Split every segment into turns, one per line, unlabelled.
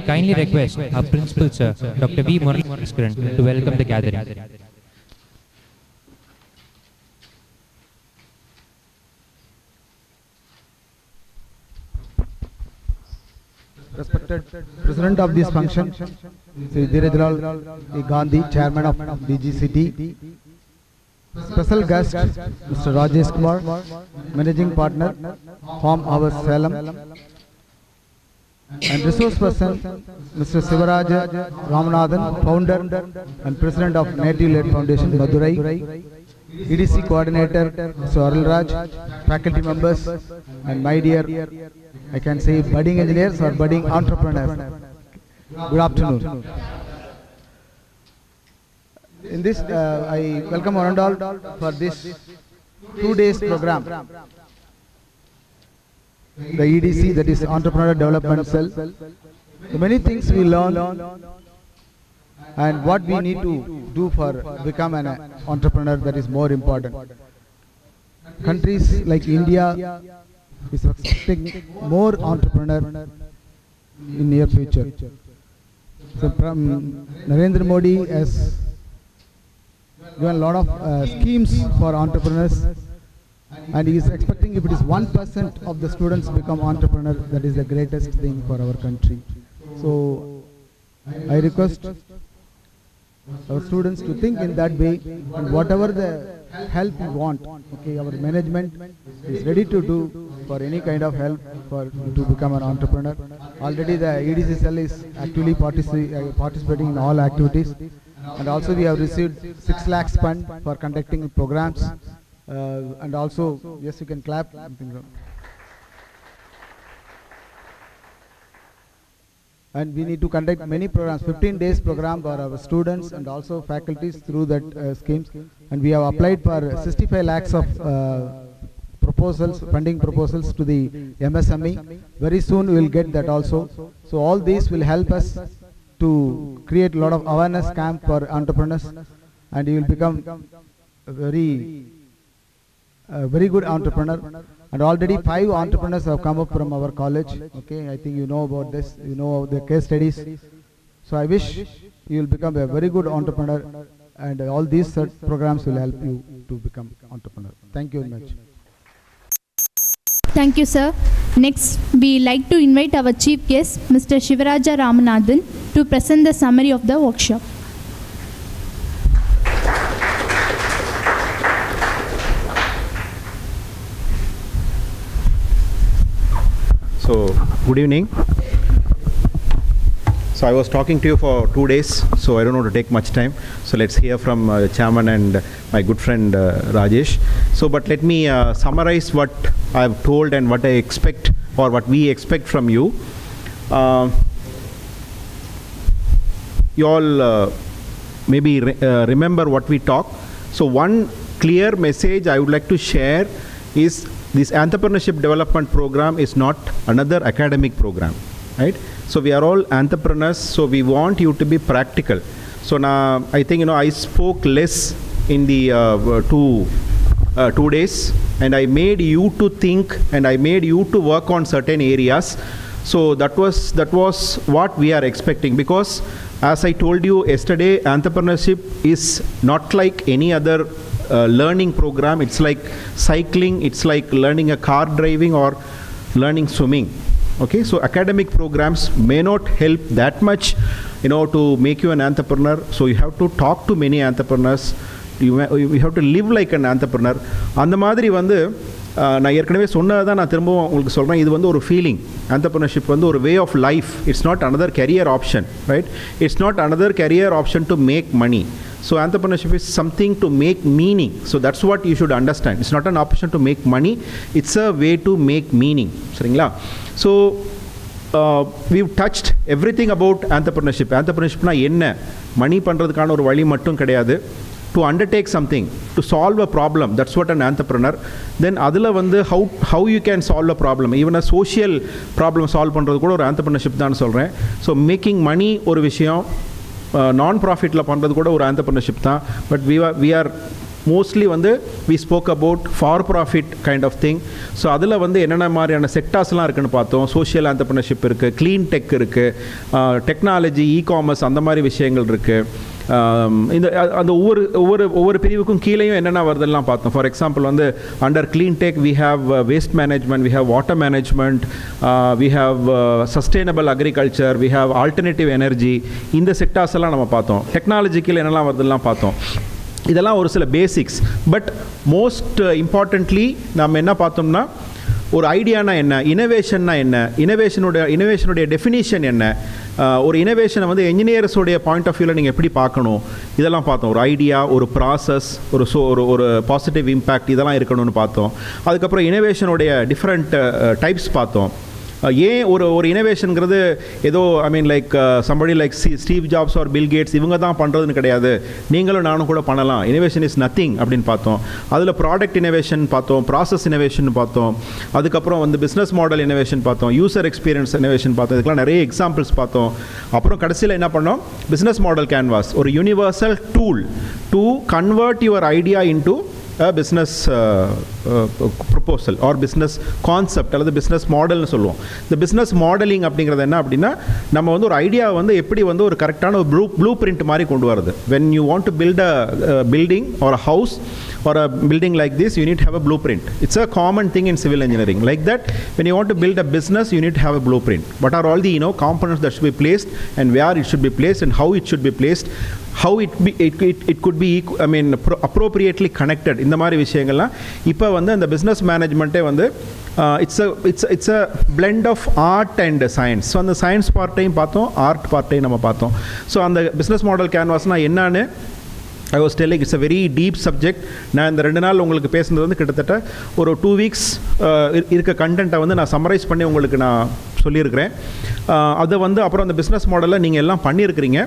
kindly request our principal sir, Dr. V. Muralidharan, to welcome the gathering.
Respected President of this function, Sri Dheerajlal Gandhi, Chairman of DGCT. Special guest, Mr. Rajesh Kumar, Managing Partner, Farm Hours Salem. And resource person, Mr. Sivaraja Ramanathan, Founder and President of Native Led Foundation, Madurai. EDC Coordinator, Mr. Arul Raj, faculty members, and my dear, I can say budding engineers or budding entrepreneurs. Good afternoon. In this, uh, I welcome all for this two days program. The EDC, that is Entrepreneur Development Cell. Many things we learn and what we need to do for become an entrepreneur that is more important. Countries like India is expecting more entrepreneur in near future. So from Narendra Modi has given a lot of uh, schemes for entrepreneurs and he is expecting if it is 1% of the students become entrepreneur that is the greatest thing for our country. So I request our students to think in that way and whatever the help you want, okay, our management is ready to do for any kind of help for to become an entrepreneur. Already the EDC cell is actually partici- uh, participating in all activities and also we have received 6 lakhs fund for conducting programs and also, yes you can clap. and we need to conduct many programs 15 days program for our students and also faculties through that uh, schemes. And we have applied for 65 lakhs of uh, proposals funding proposals to the msme very soon we will get that also. So all these will help us to create a lot of awareness camp for entrepreneurs. And you will become very a very good entrepreneur. And already five entrepreneurs have come up from our college. okay i think you know about this. you know the case studies. so i wish you will become a very good entrepreneur and all these cert programs will help you to become entrepreneur. thank you very much.
Thank you, sir. Next, we like to invite our chief guest, Mr. Shivaraja Ramanathan, to present the summary of the workshop.
So, good evening. So, I was talking to you for two days, so I don't want to take much time. So, let's hear from uh, Chairman and my good friend uh, Rajesh. So, but let me uh, summarize what I have told and what I expect or what we expect from you. Uh, you all uh, maybe re- uh, remember what we talked. So, one clear message I would like to share is this entrepreneurship development program is not another academic program, right? So, we are all entrepreneurs, so we want you to be practical. So, now I think you know I spoke less in the uh, two uh, two days, and I made you to think and I made you to work on certain areas. So that was that was what we are expecting because as I told you yesterday, entrepreneurship is not like any other uh, learning program. It's like cycling. It's like learning a car driving or learning swimming. Okay, so academic programs may not help that much, you know, to make you an entrepreneur. So you have to talk to many entrepreneurs. You, ha- you have to live like an entrepreneur. அந்த மாதிரி வந்து ஆஹ், நான் ஏற்கனவே சொன்னதை தான் நான் திரும்பவும் உங்களுக்கு சொல்கிறேன் இது வந்து ஒரு ஃபீலிங் entrepreneurship வந்து ஒரு way of life it's not another career option right it's not another career option to make money So entrepreneurship is something to make meaning. So that's what you should understand. It's not an option to make money. It's a way to make meaning. சரிங்களா So uh, we've touched everything about entrepreneurship. Entrepreneurshipனா என்ன money பண்ணுறதுக்கான ஒரு வழி மட்டும் கிடையாது to undertake something to solve a problem that's what an entrepreneur then அதில் வந்து how how you can solve a problem even a social problem solve பண்ணுறது கூட ஒரு ஆண்டர்பிரினர்ஷிப் தான் சொல்கிறேன் ஸோ மேக்கிங் மணி ஒரு விஷயம் நான் ப்ராஃபிட்டில் பண்ணுறது கூட ஒரு ஆண்டர்பிரினர்ஷிப் தான். But we are we are mostly வந்து we spoke about for profit kind of thing so அதில் வந்து என்னென்ன மாதிரியான செக்டார்ஸ்லாம் இருக்குன்னு பார்த்தோம். சோஷியல் ஆண்டர்பிரினர்ஷிப் இருக்குது க்ளீன் டெக் இருக்குது டெக்னாலஜி இ காமர்ஸ் அந்த மாதிரி விஷயங்கள் இருக்குது இந்த அந்த ஒவ்வொரு ஒவ்வொரு ஒவ்வொரு பிரிவுக்கும் கீழேயும் என்னென்ன வருதுலாம் பார்த்தோம். ஃபார் எக்ஸாம்பிள் வந்து under clean tech we have waste management we have water management we have sustainable agriculture we have alternative energy இந்த செக்டார்ஸ் எல்லாம் நம்ம பார்த்தோம். டெக்னாலஜிக்கில் என்னெல்லாம் வருதுலாம் பார்த்தோம். இதெல்லாம் ஒரு சில பேசிக்ஸ் பட் மோஸ்ட் இம்பார்ட்டண்ட்லி நம்ம என்ன பார்த்தோம்னா ஒரு ஐடியானா என்ன? இனோவேஷன்னா என்ன? இனோவேஷனோட இனோவேஷனுடைய டெஃபினிஷன் என்ன? ஒரு இனோவேஷனை வந்து என்ஜினியர்ஸோடைய பாயிண்ட் ஆஃப் வியூவில் நீங்கள் எப்படி பார்க்கணும்? இதெல்லாம் பார்த்தோம். ஒரு ஐடியா ஒரு ப்ராசஸ் ஒரு ஸோ ஒரு ஒரு பாசிட்டிவ் இம்பேக்ட் இதெல்லாம் இருக்கணும்னு பார்த்தோம். அதுக்கப்புறம் இனோவேஷனுடைய டிஃப்ரெண்ட் டைப்ஸ் பார்த்தோம். ஏன் ஒரு ஒரு இனோவேஷனுங்கிறது ஏதோ I mean like somebody like Steve Jobs or Bill Gates இவங்க தான் பண்ணுறதுன்னு கிடையாது. நீங்களும் நானும் கூட பண்ணலாம். இனோவேஷன் இஸ் நத்திங் அப்படின்னு பார்த்தோம். அதில் ப்ராடக்ட் இனோவேஷன் பார்த்தோம் ப்ராசஸ் இனோவேஷன் பார்த்தோம். அதுக்கப்புறம் வந்து பிஸ்னஸ் மாடல் இனோவேஷன் பார்த்தோம் யூசர் எக்ஸ்பீரியன்ஸ் இனோவேஷன் பார்த்தோம். இதுக்கெலாம் நிறைய எக்ஸாம்பிள்ஸ் பார்த்தோம். அப்புறம் கடைசியில் என்ன பண்ணோம்? பிஸ்னஸ் மாடல் கேன்வாஸ் ஒரு universal tool to convert your idea into a business proposal or business concept அல்லது பிஸ்னஸ் மாடல்னு சொல்லுவோம் இந்த பிஸ்னஸ் மாடலிங் அப்படிங்கிறது என்ன அப்படின்னா நம்ம வந்து ஒரு ஐடியாவை வந்து எப்படி வந்து ஒரு கரெக்டான ஒரு ப்ளூ ப்ளூ பிரிண்ட் மாதிரி கொண்டு வருது when you want to build a building or a house or a building like this unit have a blueprint it's a common thing in civil engineering like that when you want to build a business unit have a blueprint but or all the you know components that should be placed and where it should be placed and how it should be placed how it be it it it could be ஈக் I mean pro mean pro- இந்த மாதிரி விஷயங்கள்லாம் இப்போ வந்து அந்த business மேனேஜ்மெண்ட்டே வந்து it's a it's it's a blend of art and science so அந்த science பார்ட்டையும் பார்த்தோம் ஆர்ட் பார்ட்டையும் நம்ம பார்த்தோம். ஸோ அந்த பிஸ்னஸ் மாடல் கேன்வாஸ்னால் என்னன்னு I was telling it's a very deep subject நான் இந்த ரெண்டு நாள் உங்களுக்கு பேசுனது வந்து கிட்டத்தட்ட ஒரு டூ வீக்ஸ் இருக்க கண்டென்ட்டை வந்து நான் சம்மரைஸ் பண்ணி உங்களுக்கு நான் சொல்லியிருக்கிறேன். அதை வந்து அப்புறம் அந்த பிஸ்னஸ் மாடலில் நீங்கள் எல்லாம் பண்ணியிருக்கிறீங்க.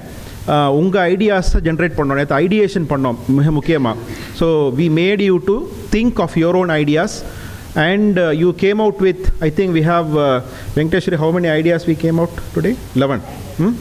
உங்கள் ஐடியாஸை ஜென்ரேட் பண்ணோம். நேற்று ஐடியேஷன் பண்ணோம் மிக முக்கியமாக so we made you to think of your own ideas and you came out with I think we have Venkateswari how many ideas we came out today eleven hmm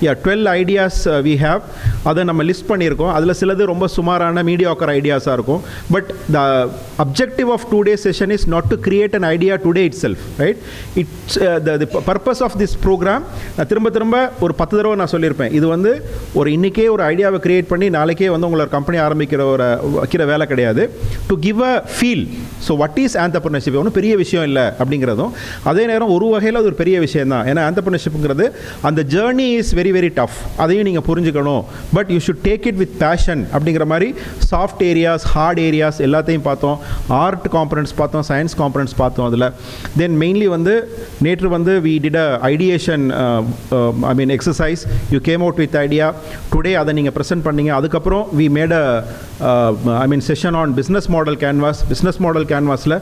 11 hmm? yeah 12 ideas uh, அதை நம்ம list பண்ணியிருக்கோம். அதில் சிலது ரொம்ப சுமாரான mediocre ஐடியாஸாக இருக்கும். But the objective of today session is not to create an idea today itself right it's the purpose of this program நான் திரும்ப திரும்ப ஒரு பத்து தடவை நான் சொல்லியிருப்பேன். இது வந்து ஒரு இன்றைக்கே ஒரு ஐடியாவை கிரியேட் பண்ணி நாளைக்கே வந்து உங்களோட கம்பெனி ஆரம்பிக்கிற ஒரு வைக்கிற வேலை கிடையாது. To give a feel so what is entrepreneurship ஒன்றும் பெரிய விஷயம் இல்லை அப்படிங்கிறதும். அதே நேரம் ஒரு வகையில் அது ஒரு பெரிய விஷயம் தான் ஏன்னா ஆண்டர்பிரினர்ஷிப்புங்கிறது அந்த journey is very very very tough அதையும் நீங்கள் புரிஞ்சுக்கணும். But you should take it with passion அப்படிங்கிற மாதிரி சாஃப்ட் ஏரியாஸ் ஹார்ட் ஏரியாஸ் எல்லாத்தையும் பார்த்தோம். ஆர்ட் காம்பனன்ஸ் பார்த்தோம் சயின்ஸ் காம்பனன்ஸ் பார்த்தோம் அதில். தென் மெயின்லி வந்து நேற்று வந்து we did a ideation I mean exercise you came out with idea today அதை நீங்கள் ப்ரெசென்ட் பண்ணீங்க. அதுக்கப்புறம் we made a I mean session on business model canvas business model கேன்வாஸில்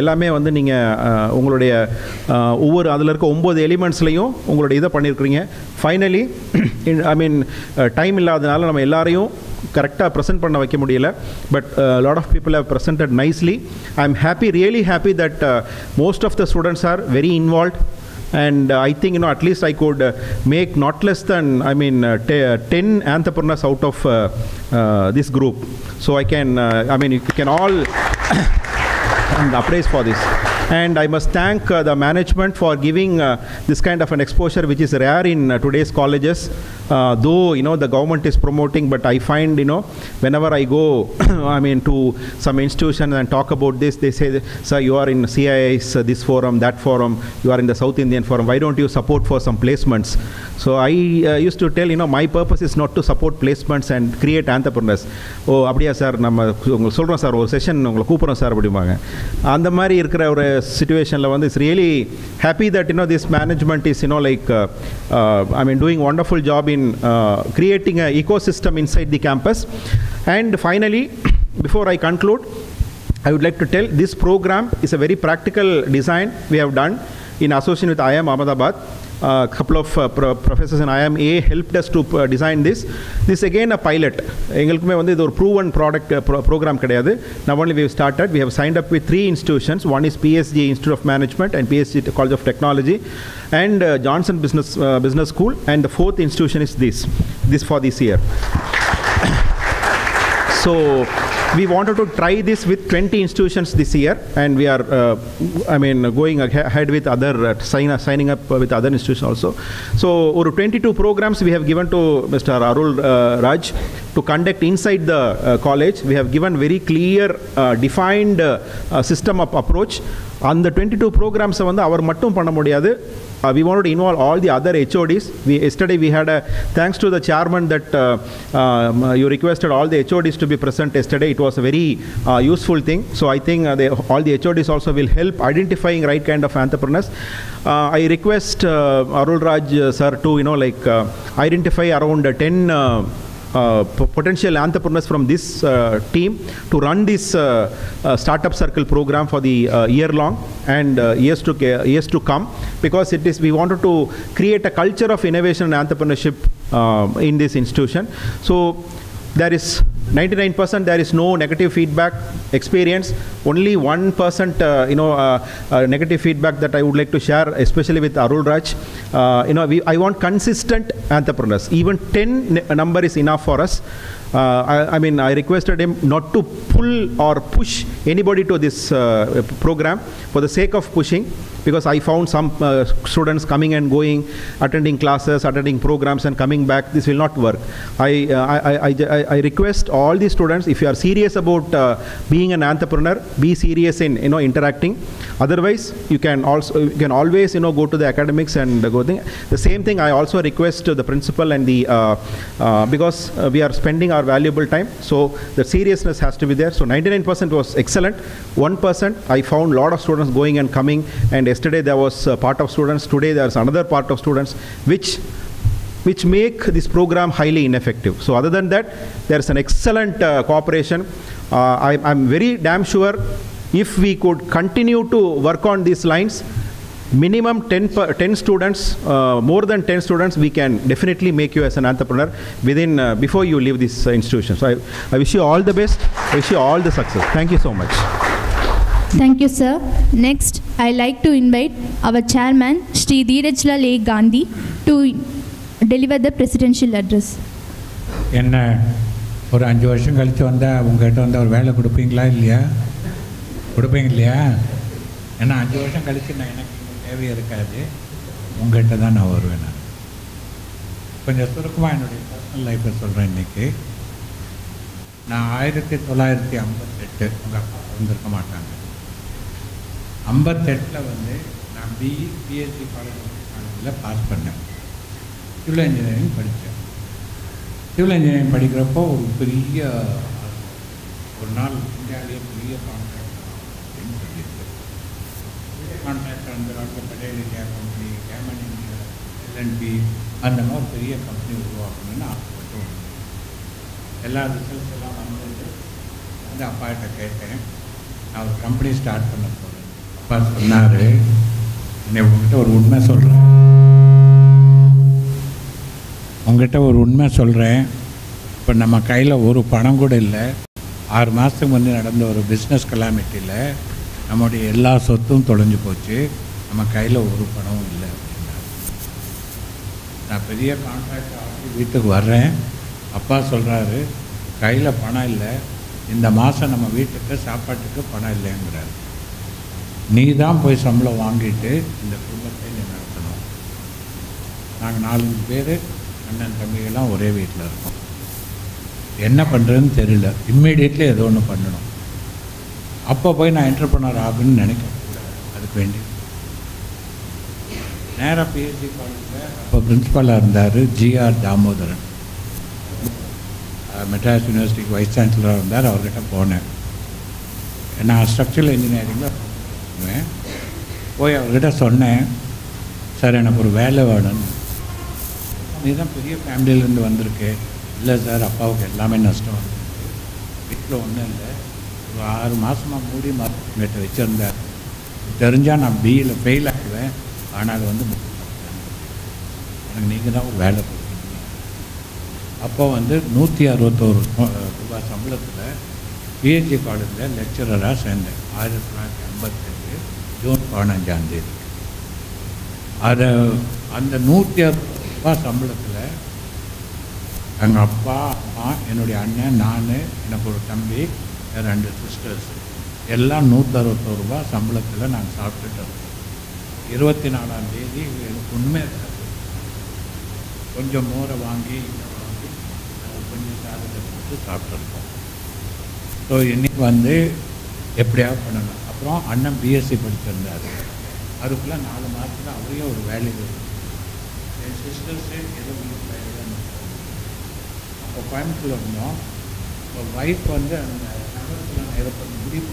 எல்லாமே வந்து நீங்கள் uh, உங்களுடைய uh, ஒவ்வொரு அதில் இருக்க ஒம்பது எலிமெண்ட்ஸ்லையும் உங்களுடைய இதை பண்ணியிருக்கிறீங்க ஃபைனலி ஐ மீன் டைம் இல்லாதனால நம்ம எல்லாரையும் கரெக்டாக ப்ரெசென்ட் பண்ண வைக்க முடியல but lot of people have presented nicely I am happy really happy that most of the students are very involved and uh, I think you know at least I could uh, make not less than I mean uh, te- 10 entrepreneurs out of uh, uh, this group so I can uh, I mean you can all and appraise for this and I must thank uh, the management for giving uh, this kind of an exposure which is rare in uh, today's colleges uh, though you know the government is promoting but I find you know whenever I go I mean to some institution and talk about this they say sir you are in CIS uh, this forum that forum you are in the South Indian forum why don't you support for some placements so I uh, used to tell you know my purpose is not to support placements and create entrepreneurs ஓ அப்படியா sir நம்ம உங்களுக்கு சொல்கிறோம் sir ஒரு session உங்களை கூப்பிட்றோம் sir அப்படிம்பாங்க அந்த மாதிரி இருக்கிற ஒரு சுச்சுவேஷனில் வந்து it's really happy that you know this management is you know like I mean doing wonderful job mean, uh, creating an ecosystem inside the campus. And finally, before I conclude, I would like to tell this program is a very practical design we have done in association with IIM Ahmedabad A couple of uh, pro- professors in IIMA helped us to uh, design this. This again a pilot. எங்களுக்குமே வந்து இது ஒரு proven product program கிடையாது now only we have started we have signed up with three institutions one is PSG Institute of Management and PSG College of Technology and uh, Johnson Business uh, Business School and the fourth institution is this this for this year so we wanted to try this with 20 institutions this year, and we are, uh, I mean, going ahead with other uh, sign, signing up with other institutions also. So, over 22 programs we have given to Mr. Arul uh, Raj to conduct inside the uh, college. We have given very clear, uh, defined uh, uh, system of approach. அந்த twenty two ப்ரோக்ராம்ஸை வந்து அவர் மட்டும் பண்ண முடியாது Uh, we wanted to involve all the other HODs. We, yesterday we had a, thanks to the chairman that uh, um, you requested all the HODs to be present yesterday. It was a very uh, useful thing. So I think uh, they, all the HODs also will help identifying right kind of entrepreneurs. Uh, I request uh, Arul Raj uh, sir to, you know, like uh, identify around uh, 10 uh, uh, p- potential entrepreneurs from this uh, team to run this uh, uh, startup circle program for the uh, year long and uh, years to years to come because it is we wanted to create a culture of innovation and entrepreneurship uh, in this institution. So there is 99% there is no negative feedback experience. Only 1% uh, you know uh, uh, negative feedback that i would like to share especially with arul raj. Uh, you know we, i want consistent entrepreneurs. Even 10 n- number is enough for us. Uh, I, I mean i requested him not to pull or push anybody to this uh, program for the sake of pushing because I found some uh, students coming and going, attending classes, attending programs, and coming back. This will not work. I, uh, I, I, I, request all the students, if you are serious about uh, being an entrepreneur, be serious in you know interacting. Otherwise, you can also you can always you know go to the academics and go thing. The same thing I also request to the principal and the uh, uh, because uh, we are spending our valuable time, so the seriousness has to be there. So 99% was excellent. 1% I found a lot of students going and coming, and yesterday there was a part of students. Today there's another part of students, which which make this program highly ineffective. So other than that, there's an excellent uh, cooperation. Uh, I, I'm very damn sure if we could continue to work on these lines, minimum 10, per, 10 students, uh, more than 10 students, we can definitely make you as an entrepreneur within, uh, before you leave this institution. So I, I wish you all the best. I wish you all the success. Thank you so much.
Thank you, sir. Next, I like to invite our chairman, Sri Dheerajlal A. Gandhi, to deliver the presidential address.
என்ன ஒரு அஞ்சு வருஷம் கழித்து வந்தால் உங்கள்கிட்ட வந்து ஒரு வேலை கொடுப்பீங்களா இல்லையா கொடுப்பீங்க இல்லையா ஏன்னா அஞ்சு வருஷம் கழித்து நான் எனக்கு தேவை இருக்காது உங்கள்கிட்ட தான் நான் வருவேன் நான் கொஞ்சம் சுருக்கமாக என்னுடைய பர்சனல் லைஃப்பை சொல்கிறேன் இன்றைக்கி நான் ஆயிரத்தி தொள்ளாயிரத்தி ஐம்பத்தெட்டு உங்கள் அப்பா வந்திருக்க மாட்டாங்க ஐம்பத்தெட்டில் வந்து நான் பிஇ பிஎஸ்சி காலேஜ் காலேஜில் பாஸ் பண்ணேன். சிவில் இன்ஜினியரிங் படித்தேன் சிவில் இன்ஜினியரிங் படிக்கிறப்போ ஒரு பெரிய ஒரு நாள் இந்தியாவிலேயே பெரிய கான்ட்ராக்ட் அப்படின்னு சொல்லியிருக்கேன் பெரிய கான்ட்ராக்ட் அந்த காலத்தில் Patel India company Gammon India LNB அந்த மாதிரி பெரிய கம்பெனி உருவாக்கணும்னு ஆசைப்பட்டு வந்தேன். எல்லா ரிசல்ட்ஸ் எல்லாம் வந்தது. வந்து அப்பாட்ட கேட்டேன். நான் ஒரு கம்பெனி ஸ்டார்ட் பண்ண அப்பா சொன்னார் என்னை உங்ககிட்ட ஒரு உண்மை சொல்கிறேன் உங்ககிட்ட ஒரு உண்மை சொல்கிறேன் இப்போ நம்ம கையில் ஒரு பணம் கூட இல்லை. ஆறு மாதத்துக்கு முன்னே நடந்த ஒரு பிஸ்னஸ் கலாமிட்டியில் நம்முடைய எல்லா சொத்தும் தொலைஞ்சு போச்சு. நம்ம கையில் ஒரு பணமும் இல்லை அப்படின்னா நான் பெரிய கான்ட்ராக்ட் ஆகி வீட்டுக்கு வர்றேன். அப்பா சொல்கிறாரு கையில் பணம் இல்லை. இந்த மாதம் நம்ம வீட்டுக்கு சாப்பாட்டுக்கு பணம் இல்லைங்கிறாரு. நீ தான் போய் சம்பளம் வாங்கிட்டு இந்த குடும்பத்தை நீ நடத்தணும். நாங்கள் நாலஞ்சு பேர் அண்ணன் தம்பிகள்லாம் ஒரே வீட்டில் இருக்கோம். என்ன பண்ணுறதுன்னு தெரியல. இம்மீடியட்லி ஏதோ ஒன்று பண்ணணும். அப்போ போய் நான் என்டர்பிரனர் ஆகுன்னு நினைக்கக்கூடாது அதுக்கு வேண்டி. நேராக பிஹெச்டி காலேஜில் அப்போ பிரின்ஸிபலாக இருந்தார் ஜிஆர் தாமோதரன். மெட்ராஸ் யூனிவர்சிட்டிக்கு வைஸ் சான்சலராக இருந்தார் அவர்கிட்ட போனேன். நான் ஸ்ட்ரக்சரல் இன்ஜினியரிங்கில் போய் அவர்கிட்ட சொன்னேன் சார் எனக்கு ஒரு வேலை வேணும். நீ தான் பெரிய ஃபேமிலியிலேருந்து வந்திருக்கு. இல்லை சார் அப்பாவுக்கு எல்லாமே நஷ்டம் வந்துருக்கு வீட்டில் ஒன்றும் இல்லை. ஒரு ஆறு மாதமாக மூடி மருத்துவங்கிட்ட வச்சுருந்தார். தெரிஞ்சால் நான் பிஇயில் ஃபெயில் ஆகிடுவேன் ஆனால் அது வந்து எனக்கு நீங்கள் தான் ஒரு வேலை கொடுக்கணும். அப்போ வந்து நூற்றி அறுபத்தோரு ரூபாய் சம்பளத்தில் பிஹெச்டி காலேஜில் லெக்சரராக சேர்ந்தேன். ஆயிரத்தி தொள்ளாயிரத்தி ஐம்பத்தி ஜூன் பதினஞ்சாந்தேதி அதை அந்த நூற்றி அறுபது ரூபாய் சம்பளத்தில் எங்கள் அப்பா அம்மா என்னுடைய அண்ணன் நான் எனக்கு ஒரு தம்பி ரெண்டு சிஸ்டர்ஸ் எல்லாம் நூற்றறுபத்தோரு ரூபா சம்பளத்தில் நாங்கள் சாப்பிட்டுட்டு இருக்கோம் இருபத்தி நாலாம் தேதி எனக்கு உண்மை இருக்காது கொஞ்சம் மோரை வாங்கி இதை வாங்கி கொஞ்சம் சாதத்தை போட்டு சாப்பிட்ருக்கோம் ஸோ இன்னைக்கு வந்து எப்படியாவது பண்ணணும். அப்புறம் அண்ணன் பிஎஸ்சி படிச்சிருந்தார். அதுக்குள்ளே நாலு மாதத்தில் அவரையும் ஒரு வேலையில் என் சிஸ்டர்ஸே ஏதோ வீட்டில் அப்போ கோயம்புத்தூர்ல இருந்தோம். இப்போ ஒய்ஃப் வந்து அந்த நகரத்தில் நான் இதை பண்ண முடிவு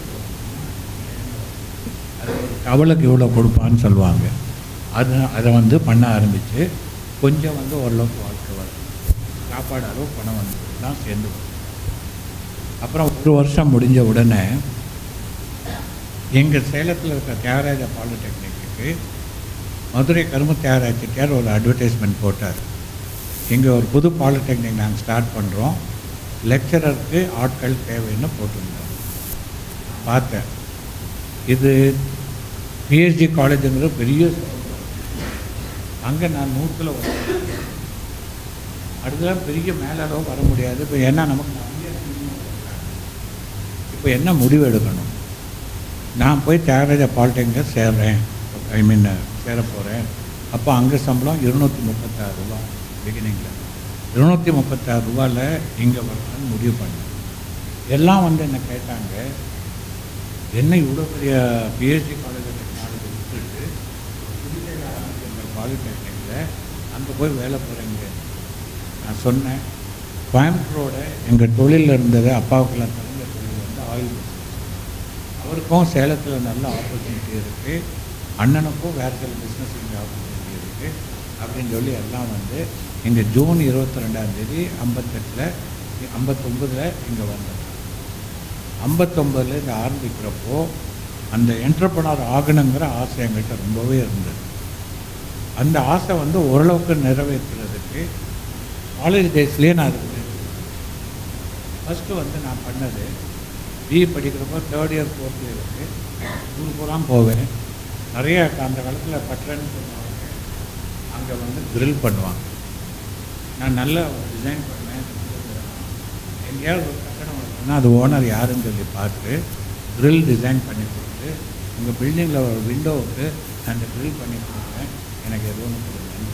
அது ஒரு டவலுக்கு இவ்வளோ கொடுப்பான்னு சொல்லுவாங்க. அது அதை வந்து பண்ண ஆரம்பித்து கொஞ்சம் வந்து ஓரளவுக்கு வாழ்க்கை வரும் சாப்பாடு அளவு பணம் வந்து தான் சேர்ந்து அப்புறம் ஒரு வருஷம் முடிஞ்ச உடனே எங்கள் சேலத்தில் இருக்க தியாகராஜ பாலிடெக்னிக்கு மதுரை கரும்பு தியாகராஜ ஒரு அட்வர்டைஸ்மெண்ட் போட்டார். இங்கே ஒரு புது பாலிடெக்னிக் நாங்கள் ஸ்டார்ட் பண்ணுறோம் லெக்சரருக்கு ஆட்கள் தேவைன்னு போட்டிருந்தோம். பார்த்தேன். இது பிஹெச்டி காலேஜுங்கிறது பெரிய அங்கே நான் நூற்றில் அடுத்ததான் பெரிய மேலளவு வர முடியாது. இப்போ ஏன்னா நமக்கு இப்போ என்ன முடிவு எடுக்கணும்? நான் போய் தியாகராஜா பாலிடெக்னிக்கில் சேர்றேன்? ஐ மீன் சேர போகிறேன் அப்போ அங்கே சம்பளம் இருநூற்றி முப்பத்தாறு ரூபா பிகினிங்கில் இருநூற்றி முப்பத்தாறு ரூபாயில் இங்கே வரலான்னு முடிவு பண்ணேன். எல்லாம் வந்து என்னை கேட்டாங்க என்ன இவ்வளோ பெரிய பிஹெச்டி காலேஜ் டெக்னாலஜி விட்டுட்டு பாலிடெக்னிக்கில் அங்கே போய் வேலை போகிறேங்க நான் சொன்னேன். கோயம்புத்தூரோட எங்கள் தொழிலில் இருந்தது அப்பாவுக்கெல்லாம் தெரிஞ்ச தொழில் வந்து ஆயுள். அவருக்கும் சேலத்தில் நல்ல ஆப்பர்ச்சுனிட்டி இருக்குது அண்ணனுக்கும் வேறு சில பிஸ்னஸ் இங்கே ஆப்பர்ச்சுனிட்டி இருக்குது அப்படின்னு சொல்லி எல்லாம் வந்து இங்கே ஜூன் இருபத்தி ரெண்டாந்தேதி ஐம்பத்தெட்டில் ஐம்பத்தொம்பதில் இங்கே வந்தது ஐம்பத்தொம்பதில் இங்கே ஆரம்பிக்கிறப்போ அந்த என்டர்பனர் ஆகணுங்கிற ஆசை எங்கள்கிட்ட ரொம்பவே இருந்தது. அந்த ஆசை வந்து ஓரளவுக்கு நிறைவேற்றுறதுக்கு காலேஜ் டேஸ்லேயே நான் இருந்தேன். ஃபஸ்ட்டு வந்து நான் பண்ணது பிஇ படிக்கிறப்போ தேர்ட் இயர் ஃபோர்த் இயருக்கு ஊர் பூரா போவேன். நிறைய அந்த காலத்தில் பட்டரன்னு சொன்னாங்க அங்கே வந்து க்ரில் பண்ணுவாங்க. நான் நல்ல டிசைன் பண்ணுவேன் எங்கேயாவது ஒரு கட்டணம் வளர்க்கணும்னா அது ஓனர் யாருன்னு சொல்லி பார்த்து க்ரில் டிசைன் பண்ணி கொடுத்து உங்கள் பில்டிங்கில் ஒரு விண்டோவுக்கு அந்த க்ரில் பண்ணி கொடுப்பேன் எனக்கு எதுவும் கொடுங்கன்னு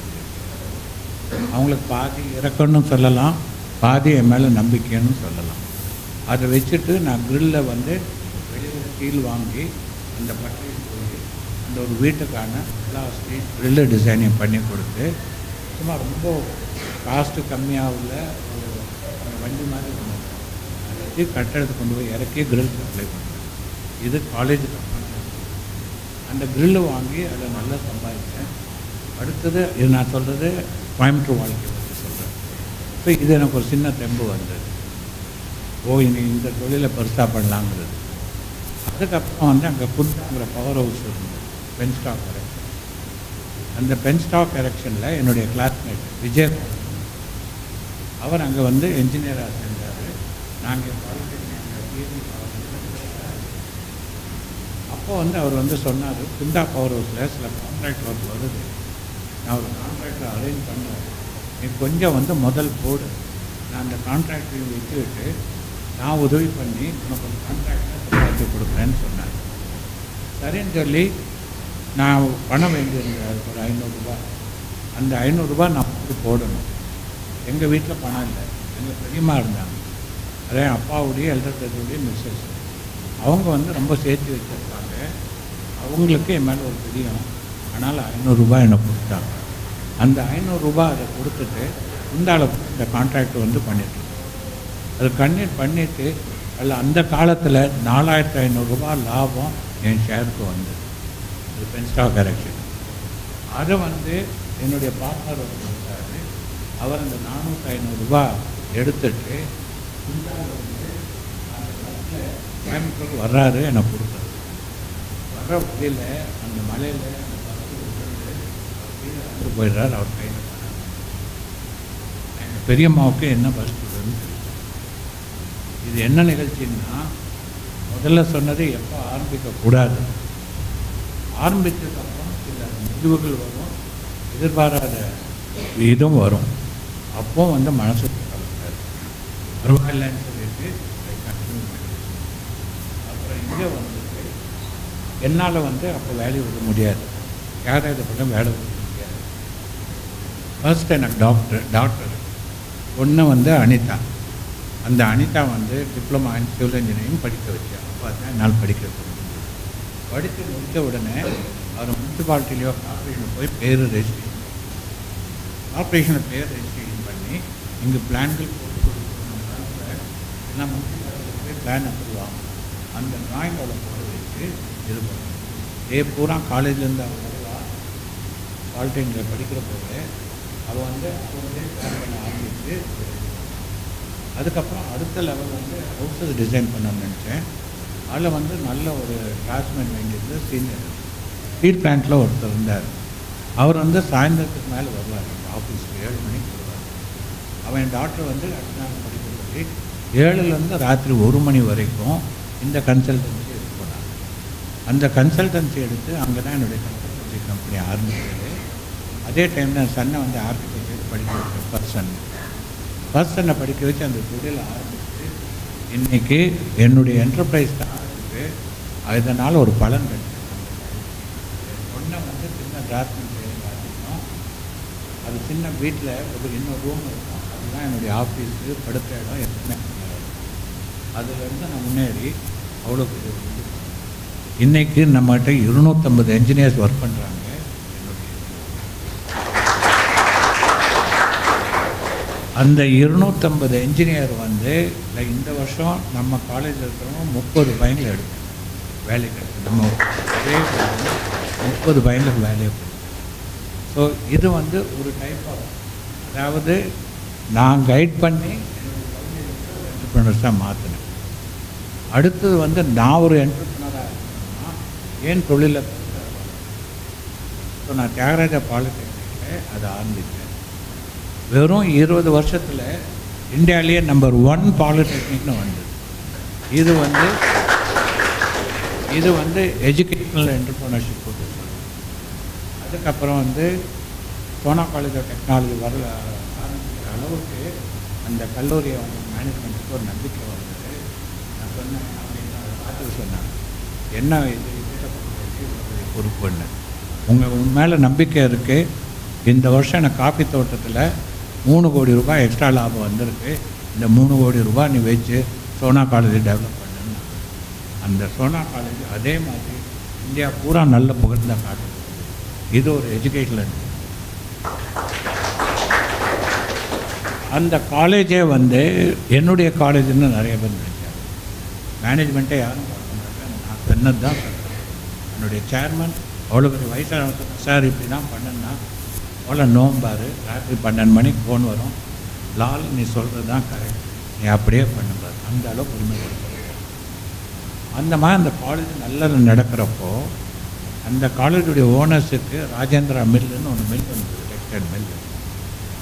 அவங்களுக்கு பாதி இறக்கணும்னு சொல்லலாம் பாதி என் மேலே நம்பிக்கைன்னு சொல்லலாம். அதை வச்சுட்டு நான் grill-ல வந்து வெளியில் கீழ் வாங்கி அந்த பட்டையில் போய் அந்த ஒரு வீட்டுக்கான எல்லா ஸ்டீல் கிரில்லு டிசைனிங் பண்ணி கொடுத்து சும்மா ரொம்ப காஸ்ட்டு கம்மியாக உள்ள ஒரு வண்டி மாதிரி கொண்டு அதை வச்சு கொண்டு போய் இறக்கி கிரில் சப்ளை பண்ணேன். இது காலேஜ் அந்த கிரில்லு வாங்கி அதில் நல்லா சம்பாதிச்சேன். அடுத்தது இது நான் சொல்கிறது கோயம்புத்தூர் வாழ்க்கை பற்றி சொல்கிறேன் இப்போ இது எனக்கு ஒரு சின்ன தெம்பு வந்தது. ஓ இனி இந்த தொழிலை பெருசாக பண்ணலாங்கிறது. அதுக்கப்புறம் வந்து அங்கே புதுங்கிற பவர் ஹவுஸ் இருந்தது பென் ஸ்டாக் எரெக்ஷன் அந்த பென் ஸ்டாக் எரெக்ஷனில் என்னுடைய கிளாஸ்மேட் விஜய் அவர் அங்கே வந்து என்ஜினியராக சேர்ந்தார் நாங்கள் அப்போ வந்து அவர் வந்து சொன்னார் குந்தா பவர் ஹவுஸில் சில கான்ட்ராக்ட் ஒர்க் வருது. நான் ஒரு கான்ட்ராக்டை அரேஞ்ச் பண்ணுவேன் நீ கொஞ்சம் வந்து முதல் போடு. நான் அந்த கான்ட்ராக்டையும் விற்றுவிட்டு நான் உதவி பண்ணி உனக்கு ஒரு கான்ட்ராக்டாக சம்பாதிச்சு கொடுக்குறேன்னு சொன்னார். சரின்னு சொல்லி நான் பணம் வேண்டியிருந்தேன் ஒரு ஐநூறுரூபா அந்த ஐநூறுரூபா நான் வந்து போடணும். எங்கள் வீட்டில் பணம் இல்லை. எங்கள் பெரியம்மா இருந்தாங்க. அதே அப்பாவுடைய எல்டர் மிஸ்ஸஸ் அவங்க வந்து ரொம்ப சேர்த்து வச்சுருக்காங்க. அவங்களுக்கு என் மேலே ஒரு பிரியம். ஆனால் ஐநூறுரூபா என்னை கொடுத்தாங்க அந்த ஐநூறுரூபா அதை கொடுத்துட்டு இந்த அளவுக்கு இந்த கான்ட்ராக்ட் வந்து பண்ணிட்டு அது கண்ணி பண்ணிட்டு அதில் அந்த காலத்தில் நாலாயிரத்து ஐநூறுரூபா லாபம் என் ஷேருக்கு வந்தது. இது பென் ஸ்டாக் கரெக்ஷன் அதை வந்து என்னுடைய பார்ட்னர் வந்து கொடுத்தாரு. அவர் அந்த நானூற்றி ஐநூறுரூபா எடுத்துட்டு வந்து அந்த கோயம்புத்தூர் வர்றாரு எனக்கு கொடுத்தாரு. வர்ற வழியில் அந்த மலையில் அந்த போயிடுறாரு அவர் கையில் எங்கள் பெரியம்மாவுக்கு என்ன பஸ் சொல்றதுன்னு இது என்ன நிகழ்ச்சின்னா முதல்ல சொன்னது எப்போ ஆரம்பிக்கக்கூடாது. ஆரம்பித்ததுக்கப்புறம் சில முடிவுகள் வரும் எதிர்பாராத இதுவும் வரும். அப்போ வந்து மனசு கலக்காது பரவாயில்லன்னு சொல்லிட்டு அதை continue பண்ணி இங்கே வந்துட்டு என்னால் வந்து அப்போ வேலையை விட முடியாது. யாரும் இதை பண்ண வேலை விட முடியாது. ஃபர்ஸ்ட் எனக்கு டாக்டர் டாக்டர் ஒன்று வந்து அனிதா. அந்த அனிதா வந்து டிப்ளமா இன் சிவில் இன்ஜினியரிங் படிக்க வச்சேன் அப்போ தான் என்னால் படிக்க முடிஞ்சது. படித்து முடித்த உடனே அவர் முனிசிபாலிட்டிலையோ கார்பரேஷனில் போய் பேர் ரெஜிஸ்ட்ரேஷன் கார்பரேஷனில் பேர் ரெஜிஸ்ட்ரேஷன் பண்ணி இங்கே பிளான்கள் போட்டு கொடுக்கணும்னா எல்லாம் முனிசிபாலிட்டியில் போய் பிளான் அப்ரூவாகும் அந்த டிராயிங்கோட போட வச்சு இது பண்ணும் இதே பூரா காலேஜ்லேருந்து அவங்க வருவா பாலிடெக்னிக்கில் படிக்கிற போது அவள் வந்து அப்போ வந்து பிளான் பண்ண ஆரம்பிச்சு அதுக்கப்புறம் அடுத்த லெவல் வந்து ஹவுஸஸ் டிசைன் பண்ணணும்னு நினச்சேன். அதில் வந்து நல்ல ஒரு கிளாஸ்மேட் வேண்டியது சீனியர் ஸ்டீட் பிளான்ட்டில் ஒருத்தர் இருந்தார். அவர் வந்து சாயந்தரத்துக்கு மேலே வருவார். எங்கள் ஆஃபீஸுக்கு ஏழு மணிக்கு வருவார். அவன் என் டாக்டர் வந்து அடுத்த படிக்க சொல்லி ஏழுலேருந்து ராத்திரி ஒரு மணி வரைக்கும் இந்த கன்சல்டன்சி எடுத்து போனாங்க. அந்த கன்சல்டன்சி எடுத்து அங்கே தான் என்னுடைய கன்சல்டன்சி கம்பெனி ஆரம்பிச்சது. அதே டைமில் சன்னை வந்து ஆர்கிடெக்சர் படிக்கிற பர்சன் பர்சனை படிக்க வச்சு அந்த தொழில் ஆரம்பித்து இன்றைக்கி என்னுடைய என்டர்பிரைஸ் தான் அதனால் ஒரு பலன் கிடைச்சது ஒன்றை வந்து சின்ன டிராஃப்ட்மெண்ட் செய்ய அது சின்ன வீட்டில் ஒரு இன்னொரு ரூம் இருக்கும். அதுதான் என்னுடைய ஆஃபீஸு படுத்த இடம் எப்பவுமே அதுலேருந்து நான் முன்னேறி அவ்வளோ பெரிய இன்றைக்கி நம்மகிட்ட இருநூற்றம்பது என்ஜினியர்ஸ் ஒர்க் பண்ணுறாங்க என்னுடைய அந்த இருநூற்றம்பது என்ஜினியர் வந்து இல்லை இந்த வருஷம் நம்ம காலேஜில் இருக்கிறவங்க முப்பது பையனில் எடுக்கும் வேலை கிடைக்கும் முப்பது பையனுக்கு வேலையை கொடுக்கும் ஸோ இது வந்து ஒரு டைப் ஆஃப் அதாவது நான் கைட் பண்ணி என்டர்பிரினர்ஸாக மாற்றினேன் அடுத்தது வந்து நான் ஒரு என்டர்பிரினராக இருக்கணும்னா ஏன் தொழிலை ஸோ நான் தியாகராஜா பாலிடெக்னிக்கில் அதை ஆரம்பித்தேன். வெறும் இருபது வருஷத்தில் இந்தியாவிலேயே நம்பர் ஒன் பாலிடெக்னிக்னு வந்தது. இது வந்து இது வந்து எஜுகேஷனல் என்டர்பிரினர்ஷிப் போட்டு அதுக்கப்புறம் வந்து சோனா காலேஜ் ஆஃப் டெக்னாலஜி வரல ஆரம்பிக்கிற அளவுக்கு அந்த கல்லூரியை அவங்க மேனேஜ்மெண்ட்டுக்கு ஒரு நம்பிக்கை வந்தது. நான் சொன்னேன் அப்படின்னு பார்த்து சொன்னாங்க. என்ன இது பொறுப்புன்னு உங்கள் உன் மேலே நம்பிக்கை இருக்குது இந்த வருஷம் எனக்கு காஃபி தோட்டத்தில் மூணு கோடி ரூபாய் எக்ஸ்ட்ரா லாபம் வந்திருக்கு. இந்த மூணு கோடி ரூபாய் நீ வச்சு சோனா காலேஜ் டெவலப் பண்ணுன்னு அந்த சோனா காலேஜ் அதே மாதிரி இந்தியா பூரா நல்ல புகழ்ந்த காலேஜ் இது ஒரு எஜுகேஷனல் அந்த காலேஜே வந்து என்னுடைய காலேஜ்னு நிறைய பேர் நினைச்சாங்க மேனேஜ்மெண்ட்டே யாரும் பார்க்க நான் சொன்னது தான் என்னுடைய சேர்மன் அவ்வளோ பெரிய வயசான சார் இப்படி தான் பண்ணுன்னா போல் நோம்பார் ராத்திரி பன்னெண்டு மணிக்கு ஃபோன் வரும். லால் நீ சொல்கிறது தான் கரெக்ட் நீ அப்படியே பண்ணுவார் அந்த அளவுக்கு உரிமை கொடுப்பார் அந்த மாதிரி அந்த காலேஜ் நல்லது நடக்கிறப்போ அந்த காலேஜுடைய ஓனர்ஸுக்கு ராஜேந்திரா மில்லுன்னு ஒன்று மில் வந்தது டெக்ஸ்டைல் மில்லு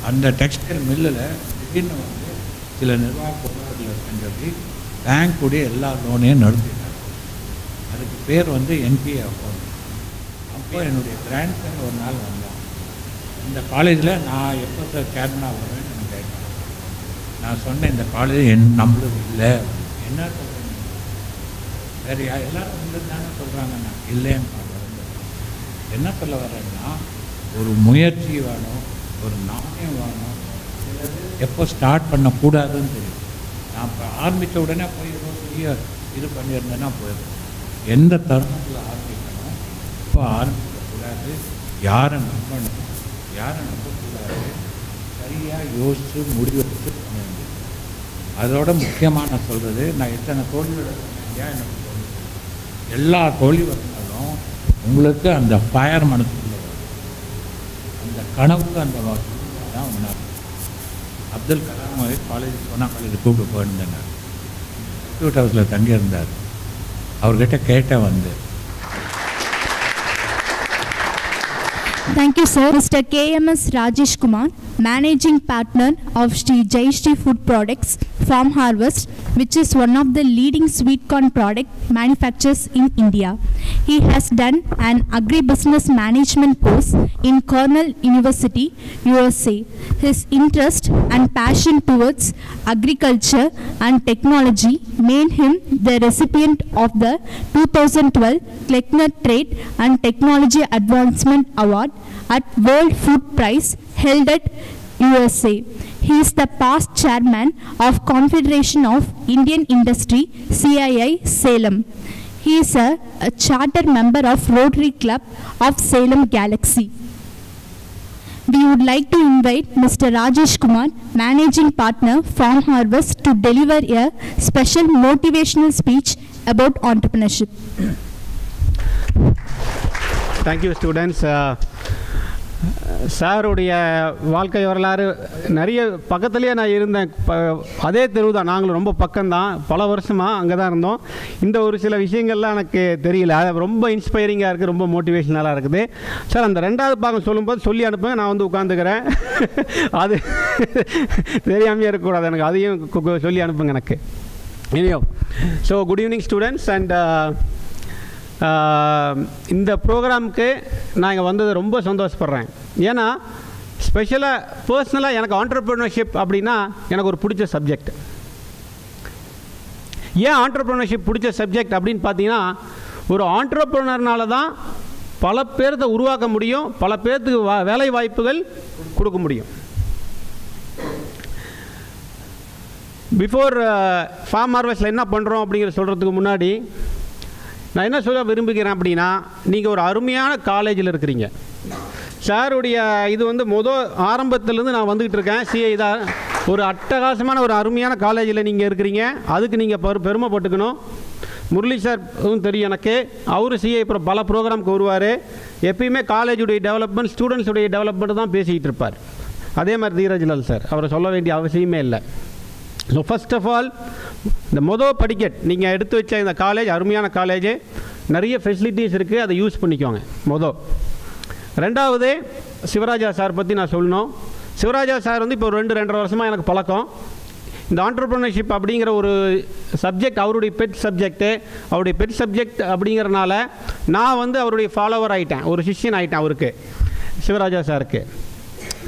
அந்த டெக்ஸ்டைல் மில்லில் திடீர்னு வந்து சில நிர்வாக பொருளாதாரத்தில் இருக்குன்னு சொல்லி பேங்க்குடைய எல்லா லோனையும் நடத்தினார் அதுக்கு பேர் வந்து என்பிஏ அக்கௌண்ட் அப்போ என்னுடைய கிராண்ட் ஒரு நாள் வந்தான் இந்த காலேஜில் நான் எப்போ சார் சேர்மனாக வருவேன் எனக்கு கேட்டேன் நான் சொன்னேன் இந்த காலேஜ் என் நம்மளுக்கு இல்லை. என்ன சொல்கிறேன் வேறு எல்லாரும் உங்களுக்கு தானே சொல்கிறாங்க நான் இல்லைன்னு நான் என்ன சொல்ல வர்றேன்னா ஒரு முயற்சி வேணும் ஒரு நாணயம் வேணும். எப்போ ஸ்டார்ட் பண்ணக்கூடாதுன்னு தெரியும். நான் இப்போ ஆரம்பித்த உடனே போய் ஏதோ பெரிய இது பண்ணியிருந்தேன்னா போயிடும். எந்த தருணத்தில் ஆரம்பிக்கணும்? இப்போ ஆரம்பிக்கக்கூடாது? யாரை நம்பணும் யாரை நம்பக்கூடாது. சரியாக யோசித்து முடிவெடுத்து பண்ண வேண்டியது அதோட முக்கியமாக நான் சொல்கிறது நான் எத்தனை தோல்வி ஐயா எனக்கு தோல்வி எல்லா தோல்வி வந்தாலும் உங்களுக்கு அந்த ஃபயர் மனசுக்குள்ள அந்த கனவுக்கு அந்த தான் உணர்வு. அப்துல் கலாம் காலேஜ் சோனா காலேஜ் கூப்பிட்டு போயிருந்தேன் நான். இன்ஸ்டியூட் ஹவுஸில் தங்கியிருந்தார். அவர்கிட்ட கேட்டேன் வந்து
Thank you, sir. Mr. KMS Rajesh Kumar, Managing Partner of Sri Jai Food Products, Farm Harvest, which is one of the leading sweet corn product manufacturers in India. He has done an agribusiness management course in Cornell University, USA. His interest and passion towards agriculture and technology made him the recipient of the 2012 Kleckner Trade and Technology Advancement Award at World Food Prize held at USA. He is the past chairman of Confederation of Indian Industry CII Salem. He is a, a charter member of Rotary Club of Salem Galaxy. We would like to invite Mr. Rajesh Kumar, Managing Partner, Farm Harvest, to deliver a special motivational speech about entrepreneurship.
Thank you students uh, சாருடைய வாழ்க்கை வரலாறு நிறைய பக்கத்துலேயே நான் இருந்தேன். அதே தெருவு தான். நாங்களும் ரொம்ப பக்கம்தான். பல வருஷமாக அங்கே தான் இருந்தோம். இந்த ஒரு சில விஷயங்கள்லாம் எனக்கு தெரியல. அது ரொம்ப இன்ஸ்பைரிங்காக இருக்குது ரொம்ப மோட்டிவேஷனலாக இருக்குது. சார் அந்த ரெண்டாவது பாகம் சொல்லும்போது சொல்லி அனுப்புங்க. நான் வந்து உட்காந்துக்கிறேன் அது தெரியாமையே இருக்கக்கூடாது எனக்கு. அதையும் கு- சொல்லி அனுப்புங்க எனக்கு. இனியோ so good evening students and இந்த ப்ரோக்ராமுக்கு நான் இங்கே வந்தது ரொம்ப சந்தோஷப்படுறேன். ஏன்னா ஸ்பெஷலாக பர்சனலாக எனக்கு ஆண்டர்ப்ரினர்ஷிப் அப்படின்னா எனக்கு ஒரு பிடிச்ச சப்ஜெக்ட் ஏன் ஆண்டர்ப்ரினர்ஷிப் பிடிச்ச சப்ஜெக்ட் அப்படின்னு பார்த்தீங்கன்னா ஒரு ஆண்டர்ப்ரினர்னால தான் பல பேர்த்த உருவாக்க முடியும் பல பேர்த்துக்கு வா வேலை வாய்ப்புகள் கொடுக்க முடியும். பிஃபோர் ஃபார்ம் ஹார்வெஸ்ட்டில் என்ன பண்ணுறோம் அப்படிங்கிற சொல்கிறதுக்கு முன்னாடி நான் என்ன சொல்ல விரும்புகிறேன் அப்படின்னா நீங்கள் ஒரு அருமையான காலேஜில் இருக்கிறீங்க. சாருடைய இது வந்து மொதல் ஆரம்பத்துலேருந்து நான் வந்துக்கிட்டு இருக்கேன். சிஐ தான் ஒரு அட்டகாசமான ஒரு அருமையான காலேஜில் நீங்கள் இருக்கிறீங்க. அதுக்கு நீங்கள் பெரு பெருமைப்பட்டுக்கணும் முரளி சார் தெரியும் எனக்கு. அவர் சிஐ இப்போ பல ப்ரோக்ராமுக்கு வருவார். எப்பயுமே காலேஜுடைய டெவலப்மெண்ட் ஸ்டூடெண்ட்ஸுடைய டெவலப்மெண்ட் தான் பேசிக்கிட்டு இருப்பார். அதே மாதிரி தீரஜ்லால் சார் அவரை சொல்ல வேண்டிய அவசியமே இல்லை. ஸோ ஃபர்ஸ்ட் ஆஃப் ஆல் இந்த மொதல் படிக்கட் நீங்கள் எடுத்து வச்ச இந்த காலேஜ் அருமையான காலேஜ் நிறைய ஃபெசிலிட்டிஸ் இருக்குது அதை யூஸ் பண்ணிக்கோங்க மொதல் ரெண்டாவது சிவராஜா சார் பற்றி நான் சொல்லணும். சிவராஜா சார் வந்து இப்போ ரெண்டு ரெண்டரை வருஷமாக எனக்கு பழக்கம். இந்த ஆண்டர்ப்ரினர்ஷிப் அப்படிங்கிற ஒரு சப்ஜெக்ட் அவருடைய பெட் சப்ஜெக்ட்டு அவருடைய பெட் சப்ஜெக்ட் அப்படிங்கிறனால நான் வந்து அவருடைய ஃபாலோவர் ஆகிட்டேன் ஒரு சிஷ்யன் ஆகிட்டேன் அவருக்கு சிவராஜா சாருக்கு.